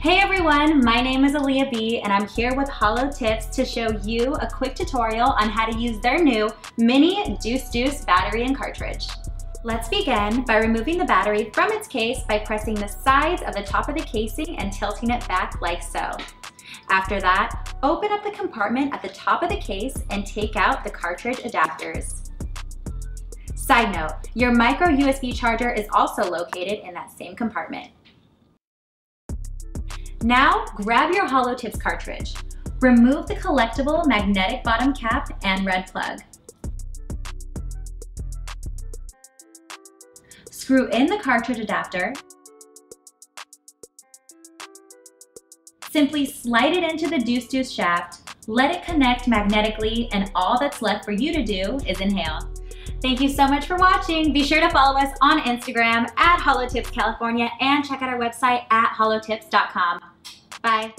Hey everyone, my name is Aaliyah B and I'm here with Hollow Tips to show you a quick tutorial on how to use their new mini Deuce Deuce battery and cartridge. Let's begin by removing the battery from its case by pressing the sides of the top of the casing and tilting it back like so. After that, open up the compartment at the top of the case and take out the cartridge adapters. Side note, your micro USB charger is also located in that same compartment. Now, grab your Hollowtips cartridge. Remove the collectible magnetic bottom cap and red plug. Screw in the cartridge adapter. Simply slide it into the Deuce Deuce shaft, let it connect magnetically, and all that's left for you to do is inhale. Thank you so much for watching. Be sure to follow us on Instagram at Hollowtips California and check out our website at hollowtips.com. Bye.